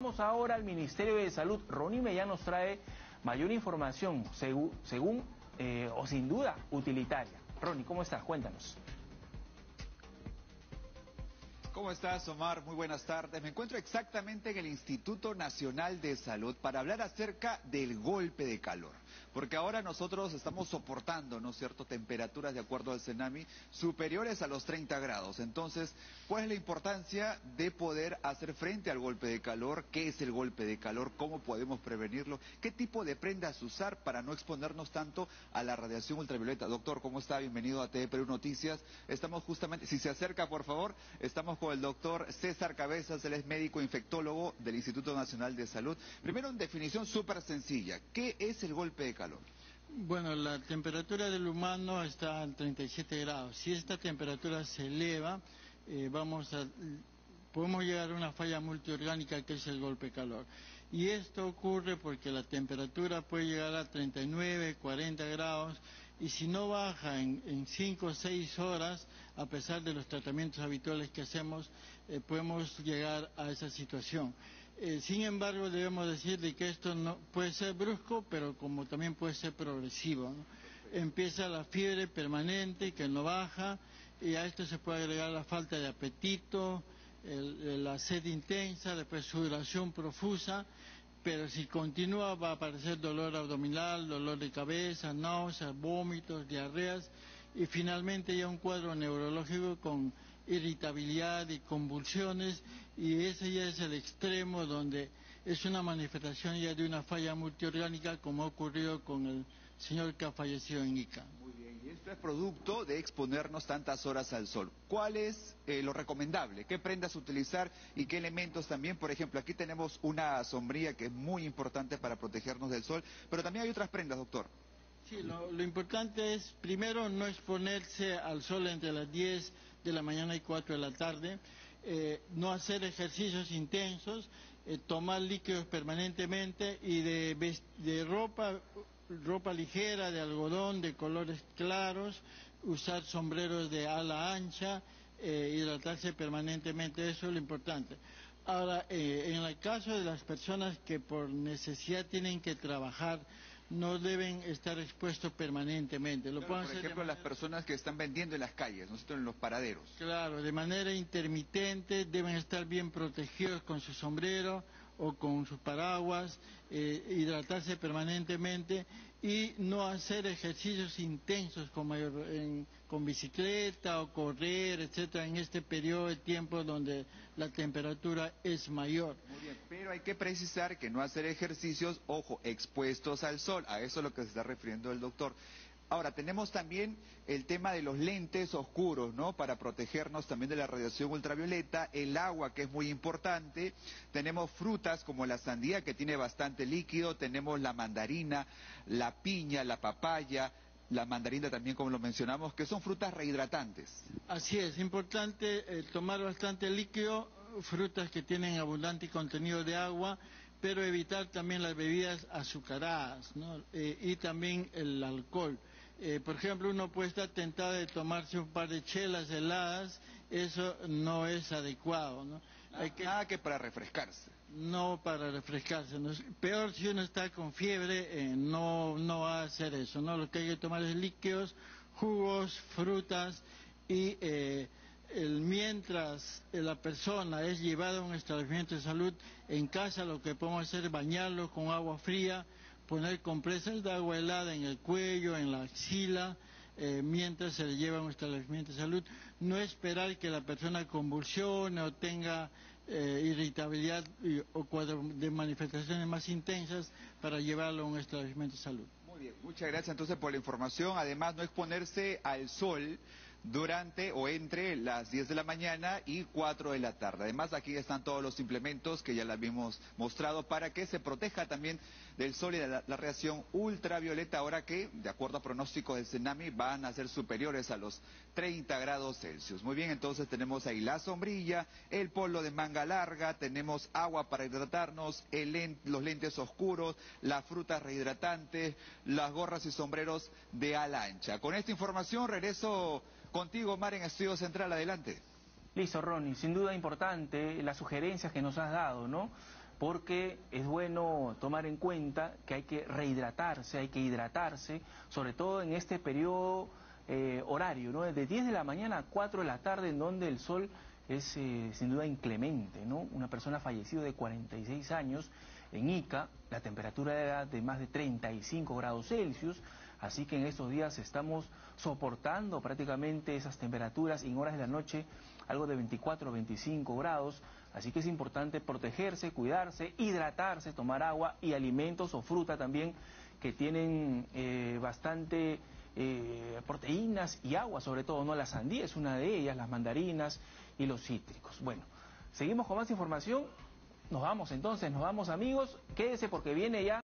Vamos ahora al Ministerio de Salud. Ronnie Mellá nos trae mayor información, según, según eh, o sin duda, utilitaria. Ronnie, ¿cómo estás? Cuéntanos. ¿Cómo estás, Omar? Muy buenas tardes. Me encuentro exactamente en el Instituto Nacional de Salud para hablar acerca del golpe de calor porque ahora nosotros estamos soportando, ¿no es cierto?, temperaturas de acuerdo al tsunami superiores a los 30 grados. Entonces, ¿cuál es la importancia de poder hacer frente al golpe de calor? ¿Qué es el golpe de calor? ¿Cómo podemos prevenirlo? ¿Qué tipo de prendas usar para no exponernos tanto a la radiación ultravioleta? Doctor, ¿cómo está? Bienvenido a TV Perú Noticias. Estamos justamente, si se acerca, por favor, estamos con el doctor César Cabezas, él es médico infectólogo del Instituto Nacional de Salud. Primero, en definición súper sencilla, ¿qué es el golpe de calor? Bueno, la temperatura del humano está a 37 grados. Si esta temperatura se eleva, eh, vamos podemos llegar a una falla multiorgánica que es el golpe calor. Y esto ocurre porque la temperatura puede llegar a 39, 40 grados y si no baja en, 5 o 6 horas, a pesar de los tratamientos habituales que hacemos, eh, podemos llegar a esa situación. Eh, sin embargo, debemos decir que esto no puede ser brusco, pero como también puede ser progresivo. Empieza la fiebre permanente que no baja y a esto se puede agregar la falta de apetito, la sed intensa, después sudoración profusa, pero si continúa va a aparecer dolor abdominal, dolor de cabeza, náuseas, vómitos, diarreas y finalmente ya un cuadro neurológico con irritabilidad y convulsiones y ese ya es el extremo donde es una manifestación ya de una falla multiorgánica como ha ocurrido con el señor que ha fallecido en Ica. Muy bien, y esto es producto de exponernos tantas horas al sol. ¿Cuál es eh, lo recomendable? ¿Qué prendas utilizar y qué elementos también? Por ejemplo, aquí tenemos una sombrilla que es muy importante para protegernos del sol, pero también hay otras prendas, doctor. Sí, lo, importante es primero no exponerse al sol entre las 10 de la mañana y 4 de la tarde, eh, no hacer ejercicios intensos, eh, tomar líquidos permanentemente y de, de ropa, ropa ligera, de algodón, de colores claros, usar sombreros de ala ancha, eh, hidratarse permanentemente, eso es lo importante. Ahora, en el caso de las personas que por necesidad tienen que trabajar, no deben estar expuestos permanentemente. Lo por ejemplo, las personas que están vendiendo en las calles, nosotros en los paraderos. Claro, de manera intermitente deben estar bien protegidos con su sombrero o con sus paraguas, eh, hidratarse permanentemente y no hacer ejercicios intensos como con bicicleta o correr, etcétera, en este periodo de tiempo donde la temperatura es mayor. Muy bien, pero hay que precisar que no hacer ejercicios, ojo, expuestos al sol, a eso es lo que se está refiriendo el doctor. Ahora, tenemos también el tema de los lentes oscuros, ¿no? Para protegernos también de la radiación ultravioleta, el agua, que es muy importante, tenemos frutas como la sandía, que tiene bastante líquido, tenemos la mandarina, la piña, la papaya, la mandarina también, como lo mencionamos, que son frutas rehidratantes. Así es, importante eh, tomar bastante líquido, frutas que tienen abundante contenido de agua, pero evitar también las bebidas azucaradas ¿no? Eh, y también el alcohol. Eh, por ejemplo, uno puede estar tentado de tomarse un par de chelas heladas, eso no es adecuado. ¿no? Hay que... Nada que para refrescarse. No para refrescarse. Peor si uno está con fiebre, eh, no, no va a hacer eso. ¿no? Lo que hay que tomar es líquidos, jugos, frutas y eh, el, mientras la persona es llevada a un establecimiento de salud, en casa lo que podemos hacer es bañarlo con agua fría, poner compresas de agua helada en el cuello, en la axila, eh, mientras se le lleva un establecimiento de salud. No esperar que la persona convulsione o tenga eh, irritabilidad o cuadro de manifestaciones más intensas para llevarlo a un establecimiento de salud. Muy bien, muchas gracias entonces por la información. Además, no exponerse al sol durante o entre las 10 de la mañana y 4 de la tarde. Además, aquí están todos los implementos que ya les habíamos mostrado para que se proteja también del sol y de la, reacción ultravioleta, ahora que, de acuerdo a pronóstico del Tsunami, van a ser superiores a los 30 grados Celsius. Muy bien, entonces tenemos ahí la sombrilla, el polo de manga larga, tenemos agua para hidratarnos, los lentes oscuros, las frutas rehidratantes, las gorras y sombreros de ala ancha. Con esta información regreso Contigo, Mar, en Estudio Central, adelante. Listo, Ronnie, sin duda importante las sugerencias que nos has dado, ¿no? porque es bueno tomar en cuenta que hay que rehidratarse, hay que hidratarse, sobre todo en este periodo eh, horario, ¿no? De 10 de la mañana a 4 de la tarde, en donde el sol es eh, sin duda inclemente, ¿no? Una persona fallecida de 46 años en Ica, la temperatura era de más de 35 grados Celsius, así que en estos días estamos soportando prácticamente esas temperaturas en horas de la noche, algo de 24 o 25 grados, así que es importante protegerse, cuidarse, hidratarse, tomar agua y alimentos o fruta también que tienen eh, bastante eh, proteínas y agua, sobre todo, ¿no? La sandía es una de ellas, las mandarinas y los cítricos. Bueno, seguimos con más información. Nos vamos entonces, nos vamos amigos. Quédese porque viene ya.